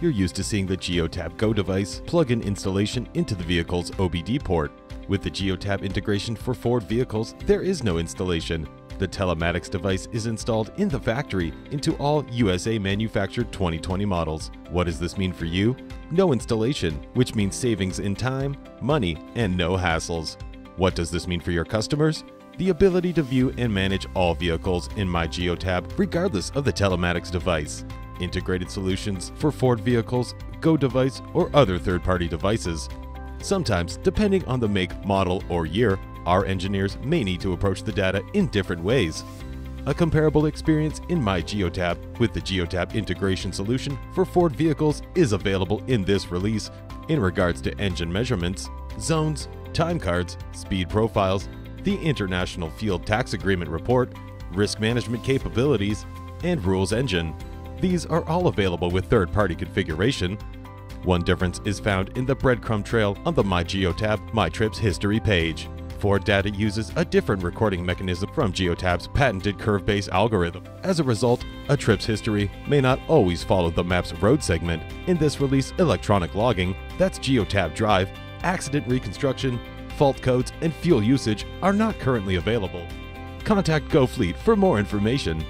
you're used to seeing the GeoTab Go device plug-in installation into the vehicle's OBD port. With the GeoTab integration for Ford vehicles, there is no installation. The telematics device is installed in the factory into all USA manufactured 2020 models. What does this mean for you? No installation, which means savings in time, money, and no hassles. What does this mean for your customers? The ability to view and manage all vehicles in My GeoTab regardless of the telematics device. Integrated solutions for Ford vehicles, Go device, or other third-party devices. Sometimes, depending on the make, model, or year, our engineers may need to approach the data in different ways. A comparable experience in My GeoTab with the GeoTab integration solution for Ford vehicles is available in this release in regards to engine measurements, zones, time cards, speed profiles, the International Fuel Tax Agreement report, risk management capabilities, and rules engine. These are all available with third-party configuration. One difference is found in the breadcrumb trail on the My GeoTab My Trips history page. Ford data uses a different recording mechanism from GeoTab's patented curve-based algorithm. As a result, a trip's history may not always follow the map's road segment. In this release, electronic logging, that's GeoTab Drive, accident reconstruction, fault codes, and fuel usage are not currently available. Contact GoFleet for more information.